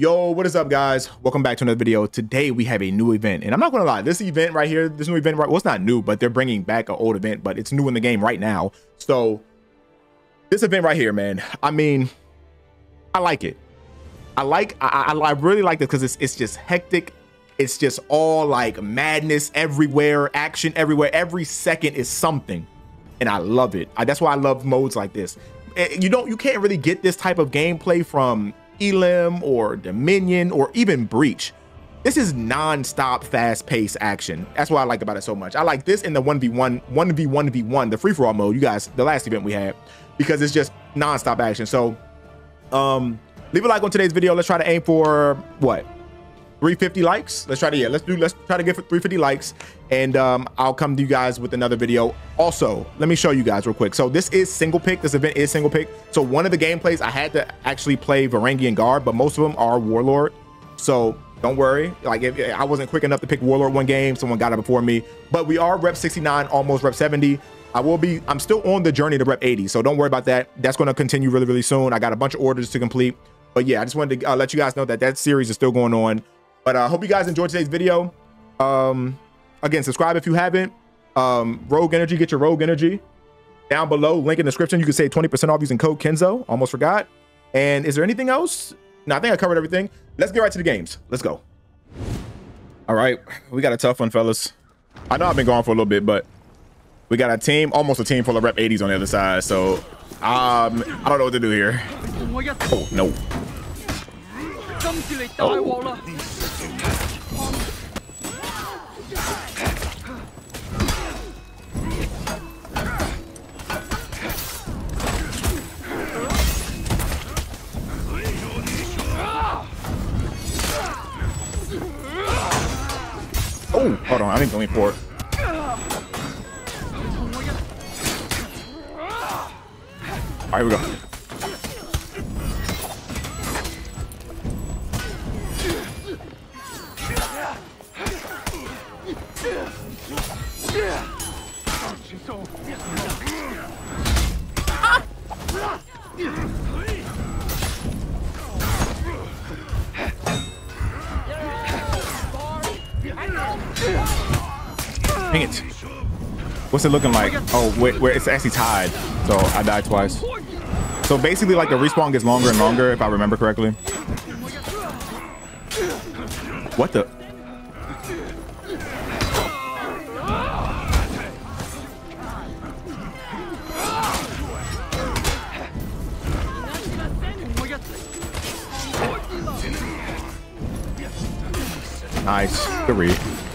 Yo, what is up, guys? Welcome back to another video. Today we have a new event, and I'm not gonna lie, this event right here, this new event, right? Well, it's not new, but they're bringing back an old event, but it's new in the game right now. So this event right here, man. I mean, I like it. I like, I, I, I really like this because it's it's just hectic. It's just all like madness everywhere, action everywhere. Every second is something, and I love it. I, that's why I love modes like this. Eh, you don't, you can't really get this type of gameplay from Elim or Dominion or even Breach. This is non-stop fast-paced action. That's what I like about it so much. I like this in the 1v1, 1v1v1, the free-for-all mode, you guys, the last event we had, because it's just non-stop action. So um leave a like on today's video. Let's try to aim for what? 350 likes. Let's try to yeah, let's do let's try to get 350 likes and um I'll come to you guys with another video. Also, let me show you guys real quick. So this is single pick. This event is single pick. So one of the gameplays I had to actually play Varangian Guard, but most of them are Warlord. So don't worry. Like if I wasn't quick enough to pick Warlord one game, someone got it before me. But we are rep 69, almost rep 70. I will be, I'm still on the journey to rep 80. So don't worry about that. That's going to continue really, really soon. I got a bunch of orders to complete. But yeah, I just wanted to uh, let you guys know that that series is still going on. But I uh, hope you guys enjoyed today's video. Um, again, subscribe if you haven't. Um, Rogue Energy, get your Rogue Energy. Down below, link in the description. You can save 20% off using code Kenzo. Almost forgot. And is there anything else? No, I think I covered everything. Let's get right to the games. Let's go. All right, we got a tough one, fellas. I know I've been gone for a little bit, but we got a team, almost a team full of rep 80s on the other side. So um, I don't know what to do here. Oh, no. Oh. Oh, hold on. I didn't go in for. All right, here we go. It. What's it looking like? Oh, wait, wait, it's actually tied. So I died twice. So basically, like the respawn gets longer and longer, if I remember correctly. What the? Nice. Good read.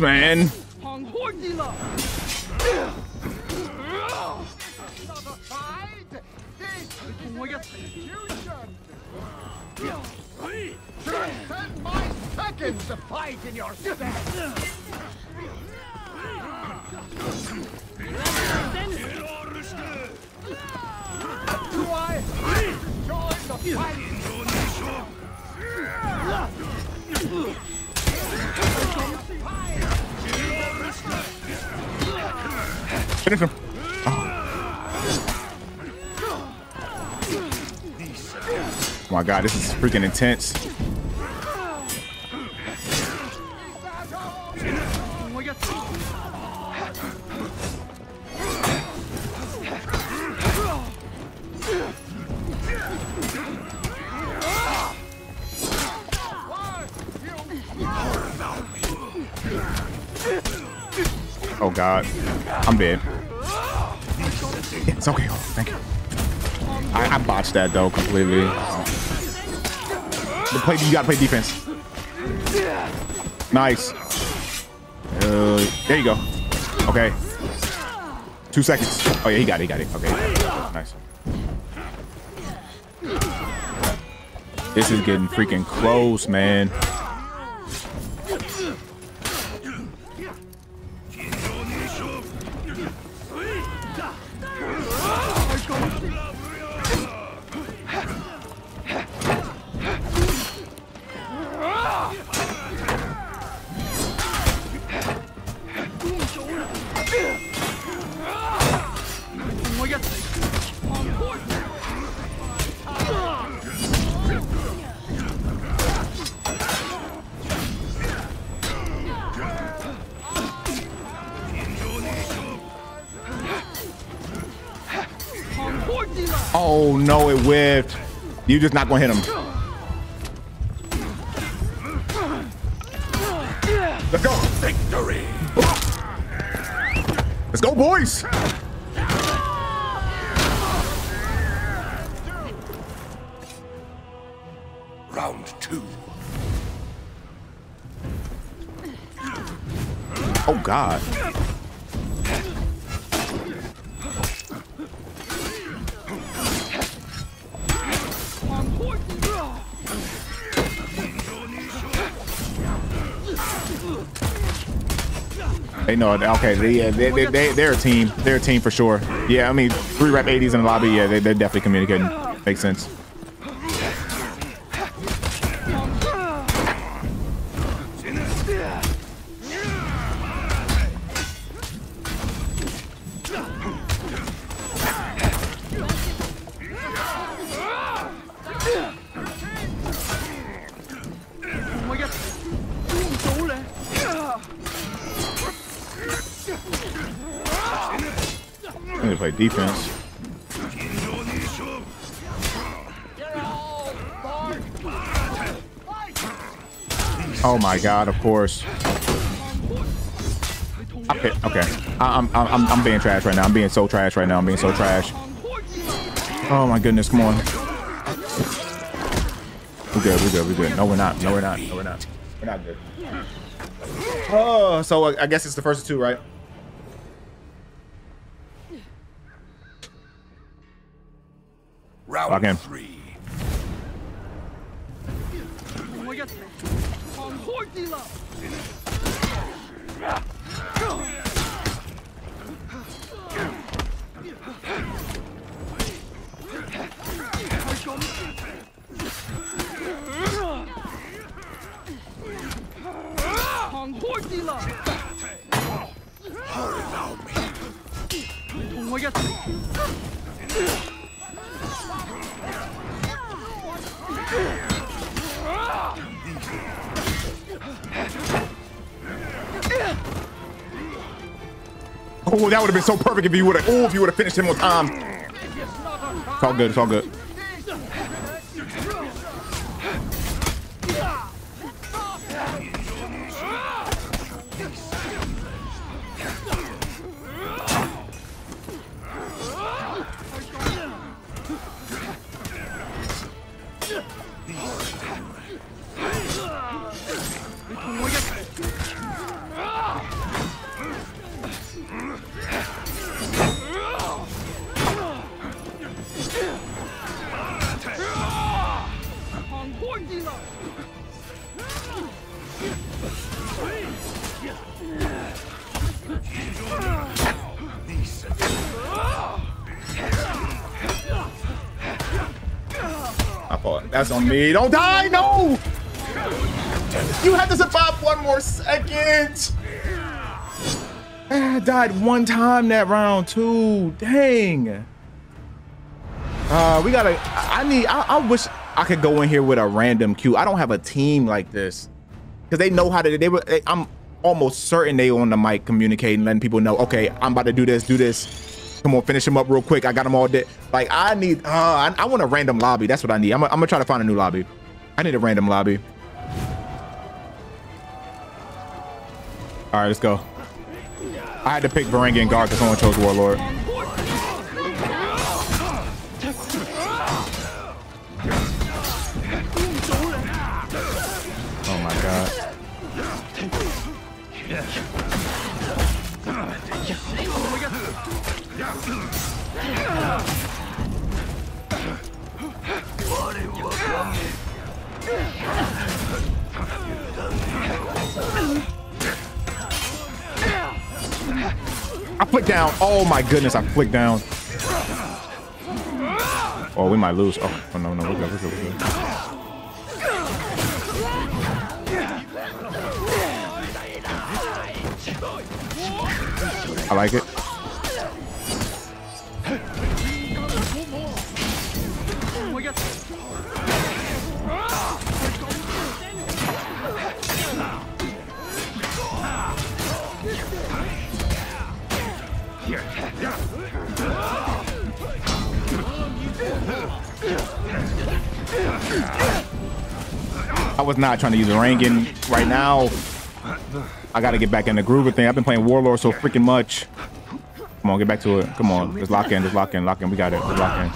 Man. God, this is freaking intense. Oh god, I'm dead. It's okay. Thank you. I, I botched that though completely. Play, you gotta play defense. Nice. Uh, there you go. Okay. Two seconds. Oh yeah, he got it. He got it. Okay. Nice. This is getting freaking close, man. You just not gonna hit him. Let's go. Victory. Let's go, boys. Round two. Oh God. They know. Okay, they, yeah, they, they, they, they're a team. They're a team for sure. Yeah, I mean, three rep 80s in the lobby. Yeah, they, they're definitely communicating. Makes sense. God! Of course. Okay, okay. I, I'm I'm I'm being trash right now. I'm being so trash right now. I'm being so trash. Oh my goodness! Come on. We're good. We're good. We're good. No, we're not. No, we're not. No, we're not. We're not good. Oh, so uh, I guess it's the first two, right? Round Lock in. three. 敵はおやつ Oh, that would have been so perfect if you would have. Oh, if you would have finished him on time. It's all good. It's all good. I thought that's on me. Don't die, no! You had to survive one more second. I died one time that round too. Dang. Uh, we gotta. I I need. I, I wish I could go in here with a random queue. I don't have a team like this because they know how to. They were. I'm almost certain they on the mic communicating, letting people know. Okay, I'm about to do this. Do this. Come on, finish him up real quick. I got them all dead. Like I need. Uh, I, I want a random lobby. That's what I need. I'm, I'm gonna try to find a new lobby. I need a random lobby. All right, let's go. I had to pick Varangian guard because someone chose Warlord. I flicked down. Oh my goodness, I flicked down. Oh, we might lose. Oh, oh no, no, we're good, we're good, we're good. I like it. I was not trying to use Varangian right now. I got to get back in the groove of thing. I've been playing Warlord so freaking much. Come on, get back to it. Come on, just lock in, just lock in, lock in. We got it. Just lock in.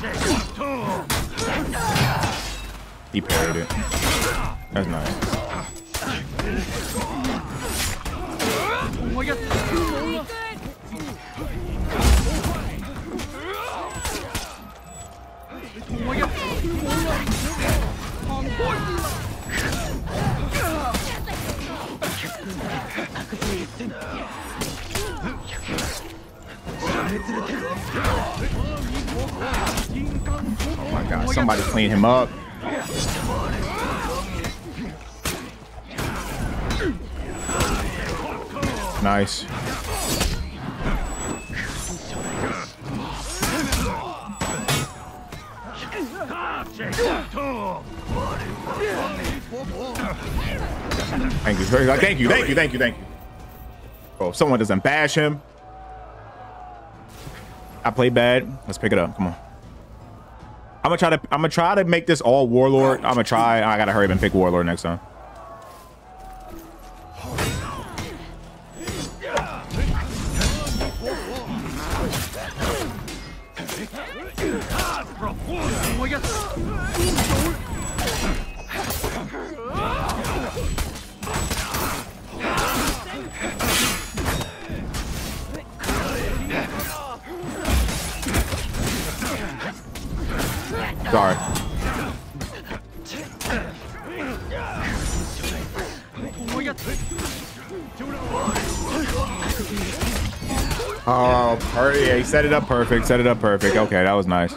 He parried it. That's nice. God, somebody clean him up. Nice. Thank you. Thank you. Thank you. Thank you. Thank you. Oh, if someone doesn't bash him. I play bad. Let's pick it up. Come on. I'm gonna try to I'm gonna try to make this all warlord. I'm gonna try. I gotta hurry up and pick warlord next time. Oh, per- yeah, he set it up perfect. Set it up perfect. Okay, that was nice.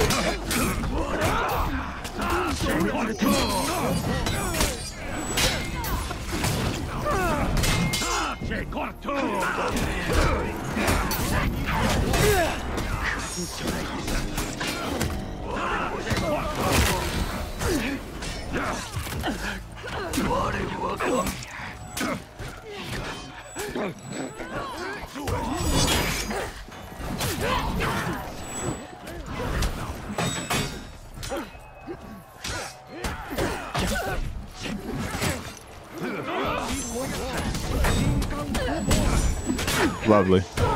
Lovely.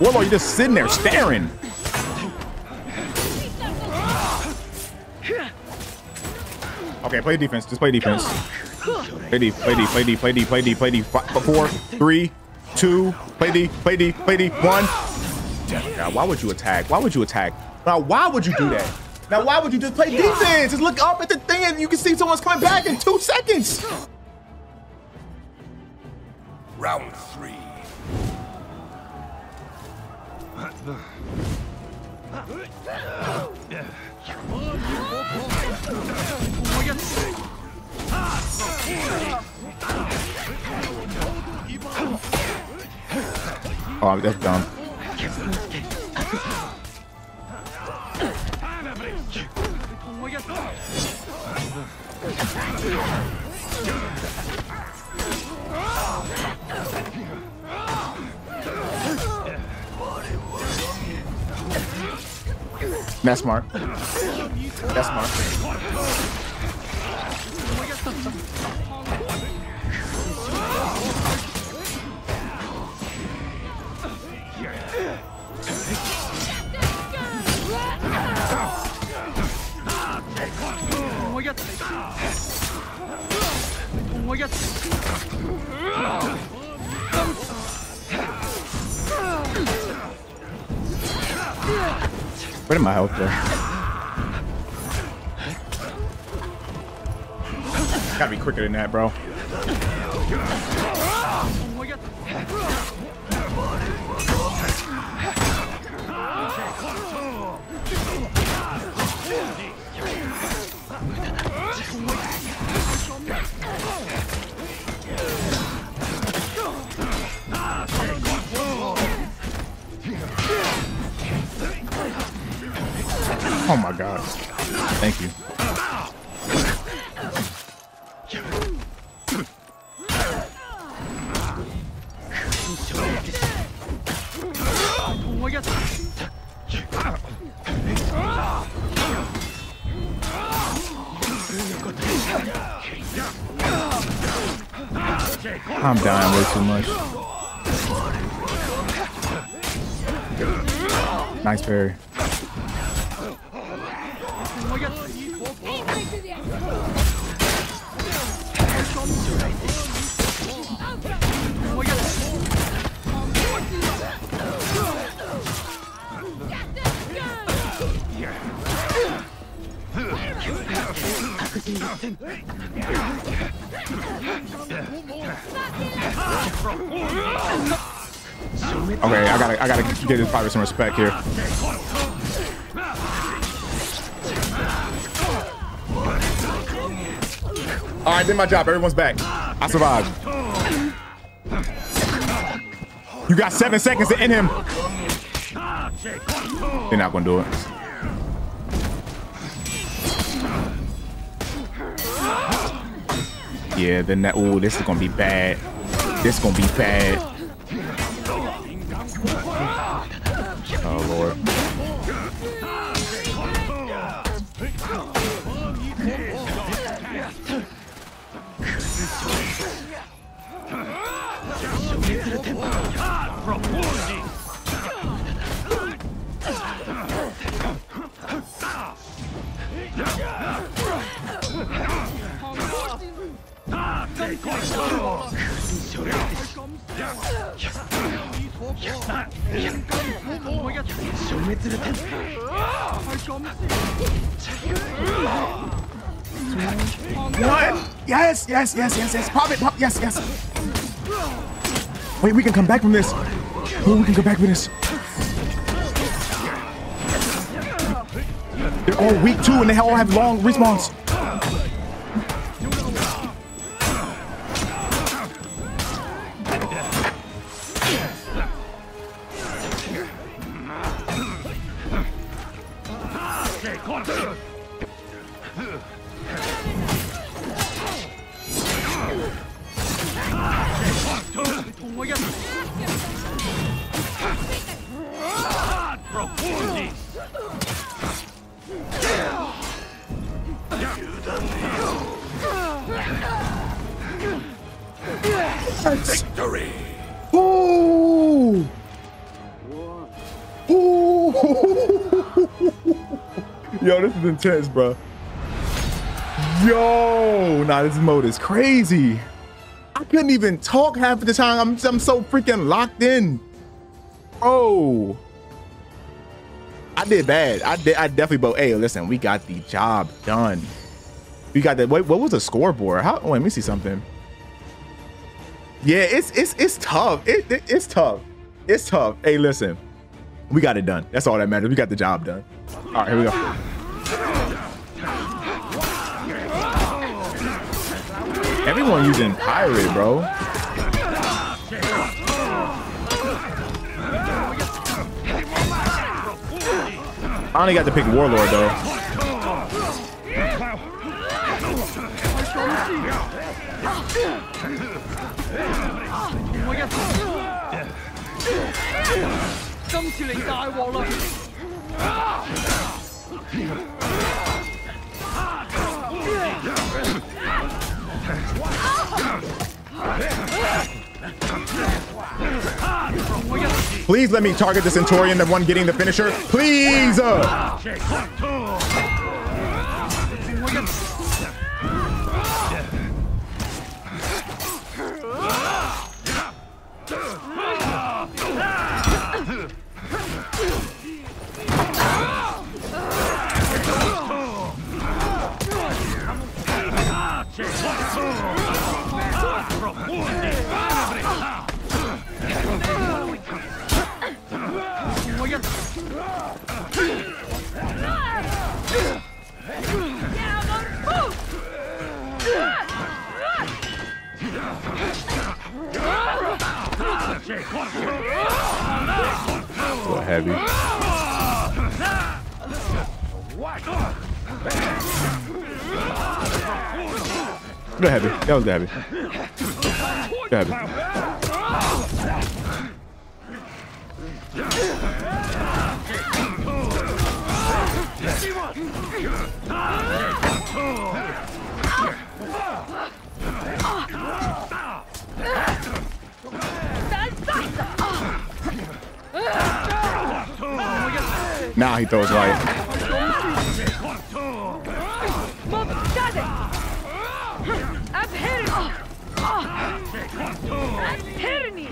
Warlord, you just sitting there staring. Okay, play defense. Just play defense. Play D, play D, play D, play D, play D, play D. Fi- uh, Four, three, two, play D, play D, play D, one. God, why would you attack? Why would you attack? Now, why would you do that? Now, why would you just play defense? Just look up at the thing and you can see someone's coming back in two seconds. Ja, vi täckte han. That's smart. That's smart. Oh Where did my health go? Gotta be quicker than that, bro. Oh my god. Thank you. I'm dying way too much. Nice parry. Give this fighter some respect here. All right, did my job. Everyone's back. I survived. You got seven seconds to end him. They're not gonna do it. Yeah, then that. Oh, this is gonna be bad. This is gonna be bad. Oh lord. One. Yes, yes, yes, yes, yes. Pop it, pop. Yes, yes. Wait, we can come back from this. Oh, we can come back from this. They're all weak too, and they all have long respawns. Yo, this is intense, bro. Yo, nah, this mode is crazy. I couldn't even talk half of the time. I'm, I'm so freaking locked in. Oh. I did bad. I did. I definitely. But hey, listen, we got the job done. We got that. Wait, what was the scoreboard? How? Oh, let me see something. Yeah, it's it's it's tough. It, it- it's tough. It's tough. Hey, listen, we got it done. That's all that matters. We got the job done. All right, here we go. Everyone using pirate, bro. I only got to pick warlord though. Please let me target the Centurion, the one getting the finisher. Please. Uh. So heavy. Go heavy. That was heavy. Now he throws right. 아, 헤르니!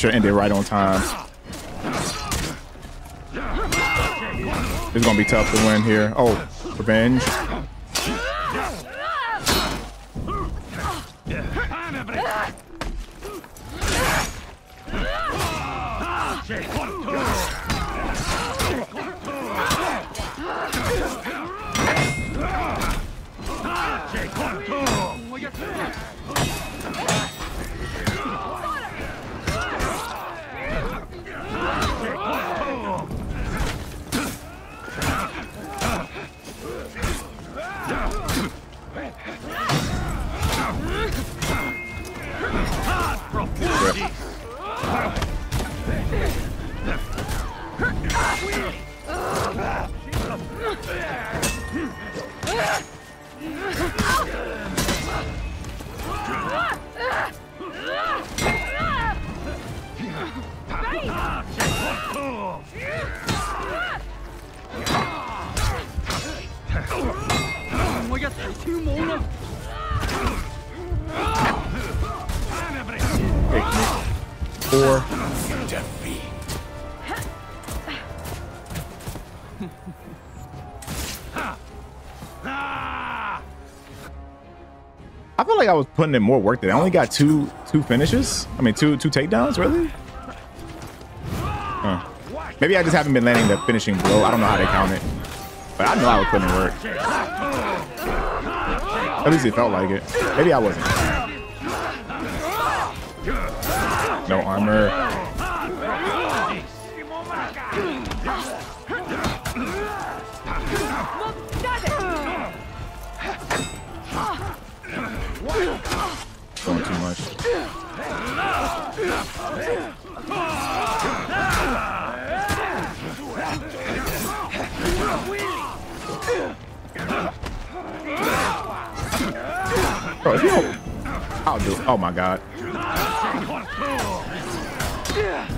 His finisher ended right on time. It's gonna be tough to win here. Oh, revenge. Defeat. I feel like I was putting in more work there. I only got two two finishes. I mean, two two takedowns. Really? Huh. Maybe I just haven't been landing the finishing blow. I don't know how they count it, but I know I was putting in work. At least it felt like it. Maybe I wasn't. No armor. Going too much. Bro, if you don't, I'll do it. Oh my god. Hey!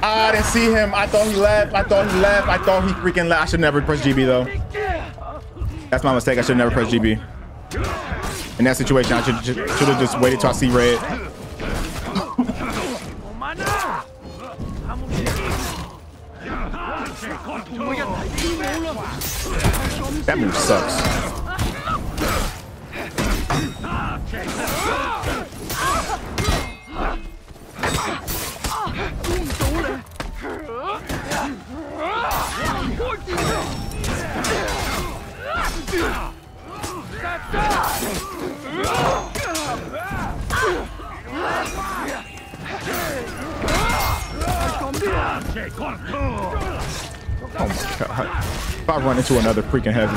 I didn't see him. I thought he left. I thought he left. I thought he freaking left. I should never press GB though. That's my mistake. I should never press GB. In that situation, I should should have just waited till I see red. Into another freaking heavy.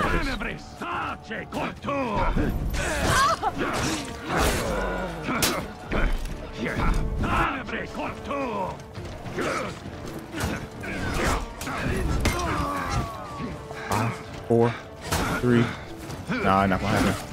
got this. Five, four, three. Nah, not gonna happen.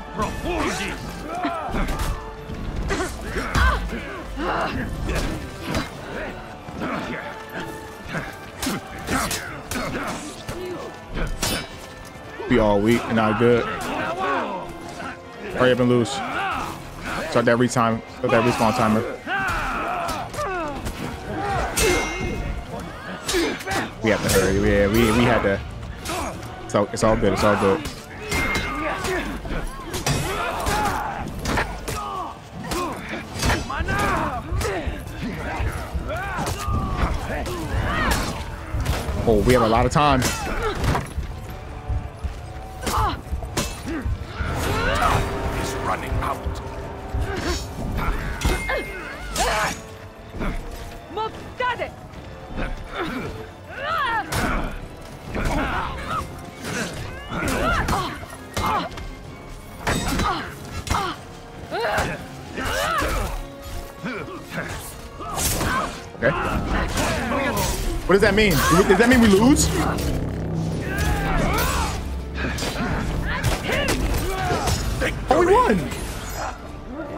punish? Be all weak and not good. Hurry up and lose. Start that retime. Start that respawn timer. We have to hurry. Yeah, we we had to. So it's all good. It's all good. Oh, we have a lot of time. What does that mean? Does that mean we lose? Oh, we won.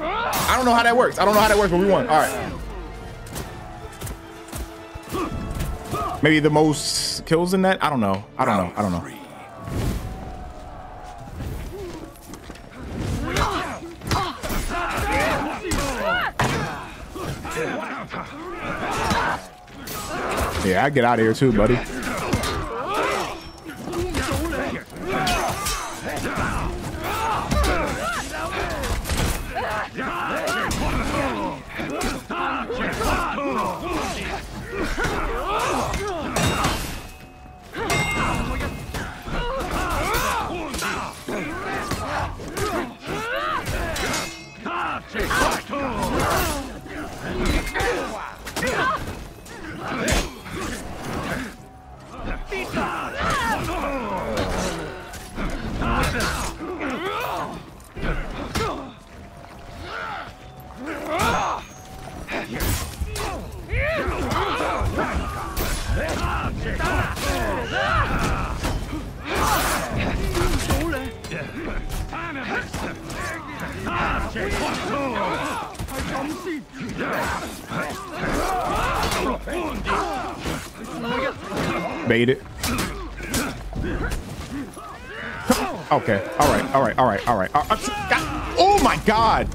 I don't know how that works. I don't know how that works, but we won. All right. Maybe the most kills in that? I don't know. I don't know. I don't know. I get out of here too, buddy. Bait it. Okay. All right. All right. All right. All right. Uh, uh, God. Oh my God.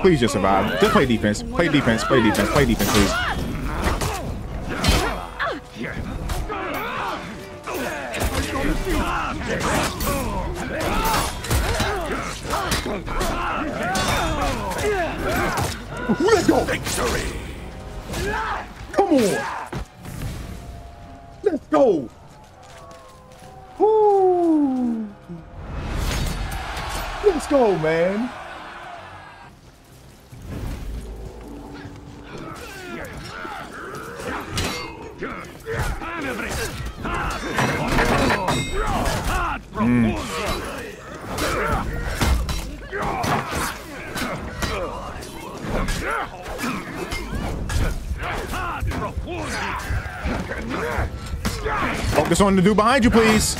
Please just survive. Just play defense. Play defense. Play defense. Play defense, please. Focus on the dude behind you, please.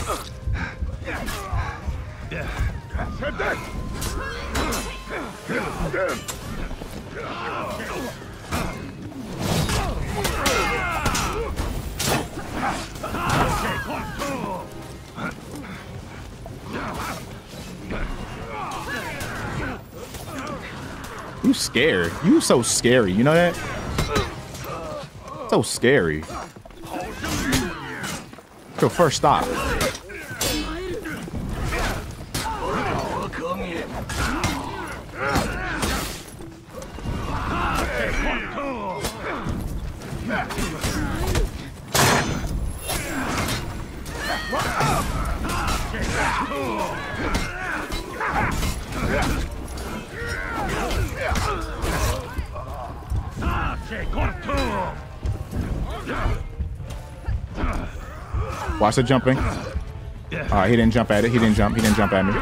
You scared. You so scary. You know that? So scary. Your first stop. Watch the jumping. He didn't jump at it. He didn't jump. He didn't jump at me.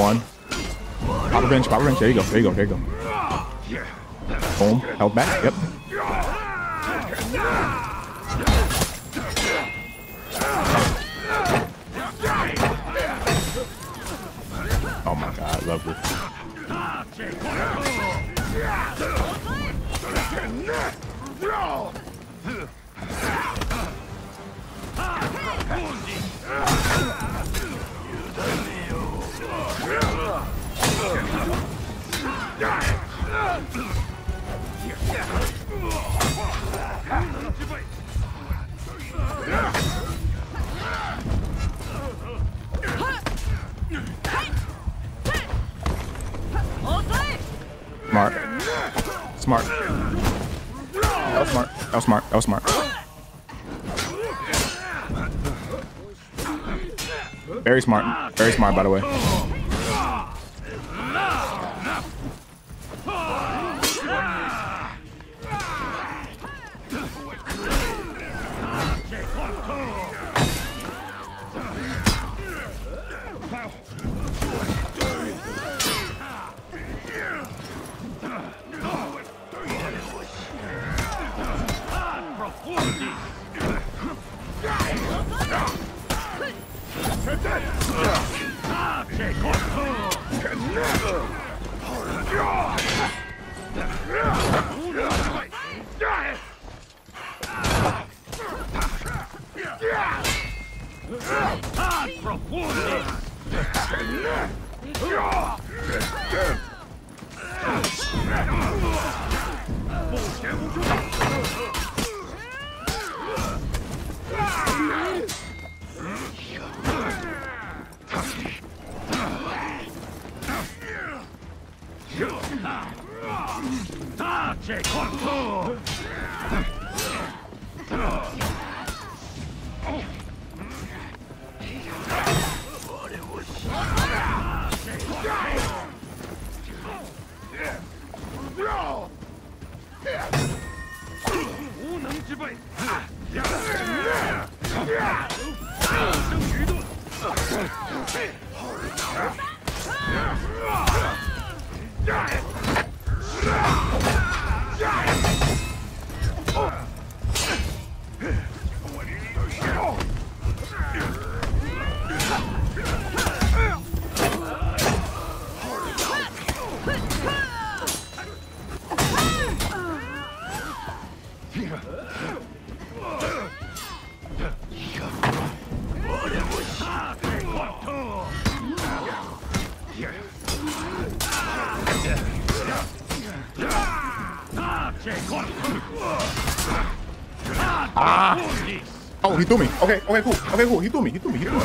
One. Pop a bench, pop a bench. There you go. There you go. There you go. Boom. Held back. Yep. Oh my god, I love Smart. Smart. That was smart. That was smart. That was smart. Very smart. Very smart, by the way. Ah. Oh, he threw me. Okay, okay, cool. Okay, cool. He threw me. He threw me. He threw me.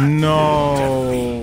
No.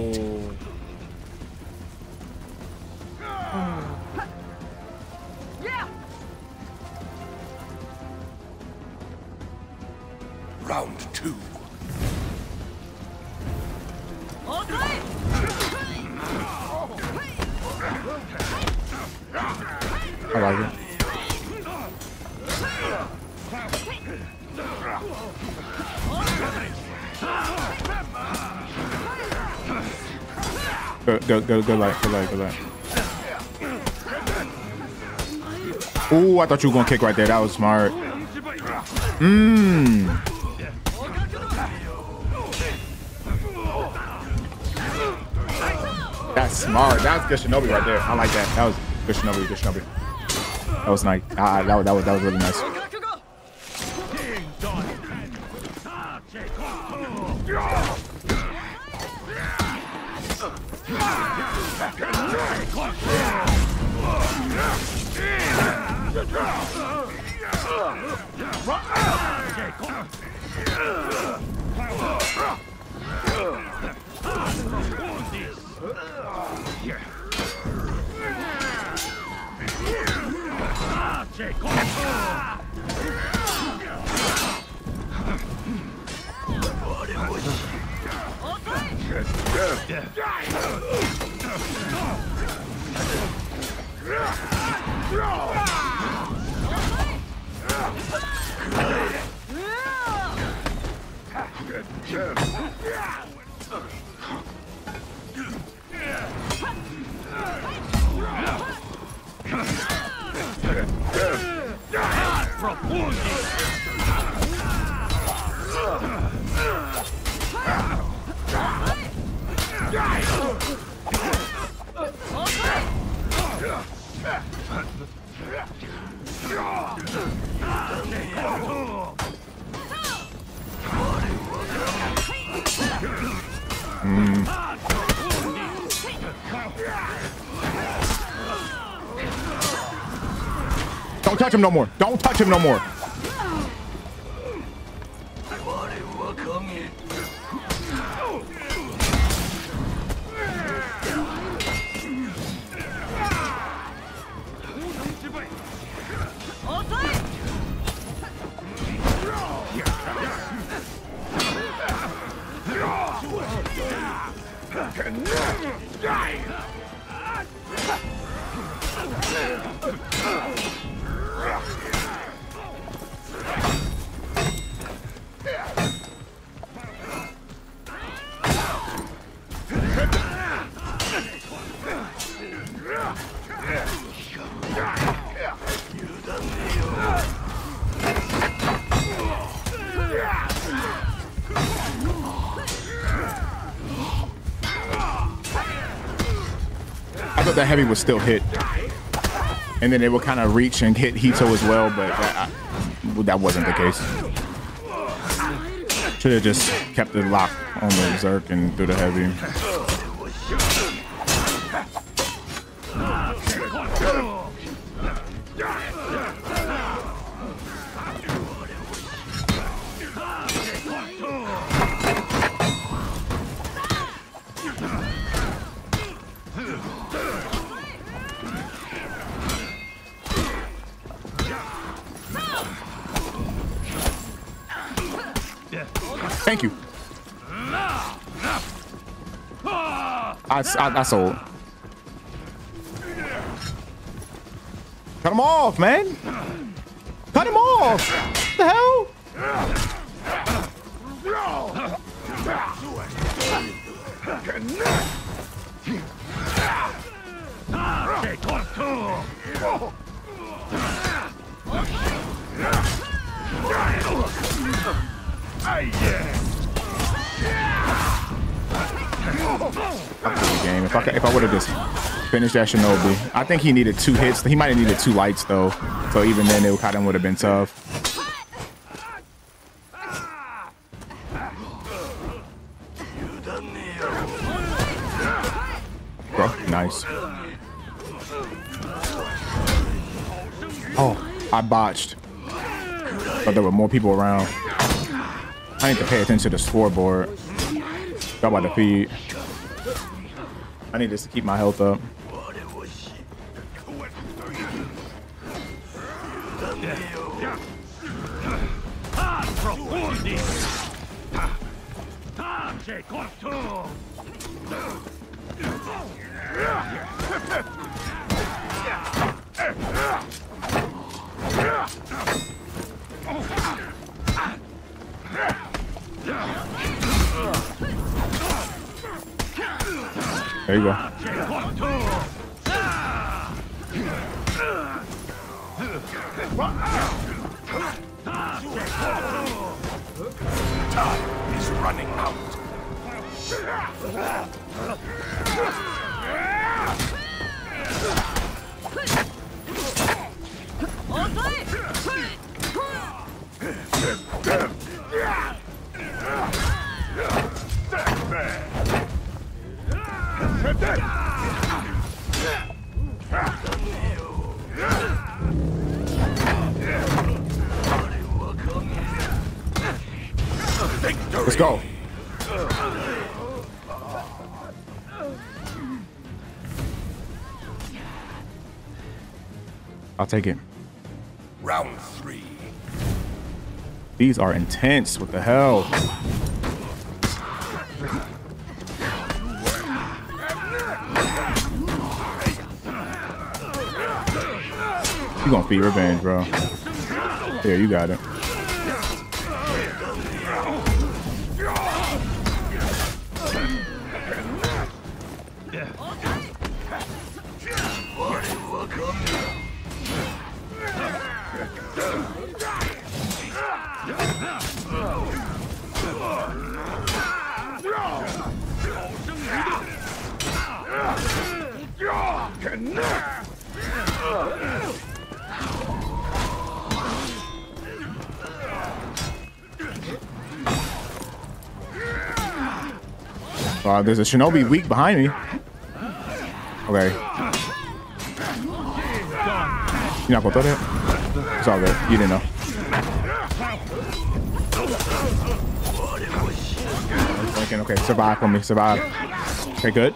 Good, good, good light, good light, good light. Ooh, I thought you were gonna kick right there. That was smart. Mmm. That's smart. That's good Shinobi right there. I like that. That was good Shinobi, good Shinobi. That was nice. That, was- that was that was really nice. Yeah. Don't touch him no more. Don't touch him no more. That heavy would still hit. And then it would kind of reach and hit Hito as well, but that, I, that wasn't the case. Should have just kept it locked on the Zerk and through the heavy. I, I, I sold. Cut him off, man. Cut him off. What the hell? the game. If I if I would have just finished that Shinobi, I think he needed two hits. He might have needed two lights though. So even then, it kind of would have been tough. Bro, nice. Oh, I botched. But there were more people around. I need to pay attention to the scoreboard. Got by the feed. I need this to keep my health up. There you go. Time is running out. Let's go. I'll take it. Round three. These are intense. What the hell? You gonna feed revenge, bro. There, you got it. Uh, there's a shinobi weak behind me. Okay. You're not gonna throw that? It's all good. You didn't know. Thinking, okay, survive for me, survive. Okay, good.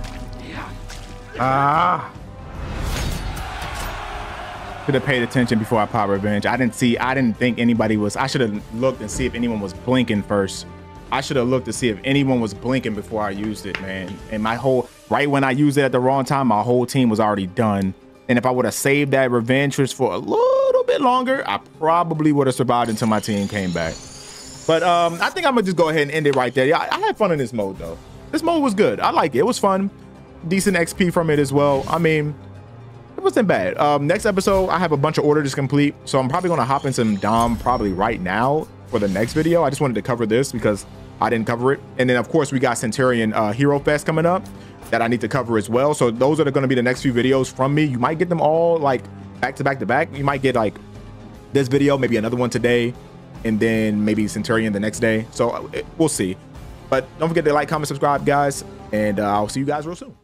Ah. Should have paid attention before I pop revenge. I didn't see, I didn't think anybody was, I should have looked and see if anyone was blinking first. I should have looked to see if anyone was blinking before I used it, man. And my whole, right when I used it at the wrong time, my whole team was already done. And if I would have saved that revenge just for a little bit longer, I probably would have survived until my team came back. But um, I think I'm gonna just go ahead and end it right there. Yeah, I, I had fun in this mode though. This mode was good. I like it. It was fun. Decent XP from it as well. I mean, it wasn't bad. Um, next episode, I have a bunch of orders to complete, so I'm probably gonna hop in some Dom probably right now for the next video. I just wanted to cover this because I didn't cover it, and then of course we got Centurion uh, Hero Fest coming up that I need to cover as well. So those are going to be the next few videos from me. You might get them all like back to back to back. You might get like this video, maybe another one today, and then maybe Centurion the next day. So uh, we'll see. But don't forget to like, comment, subscribe, guys, and uh, I'll see you guys real soon.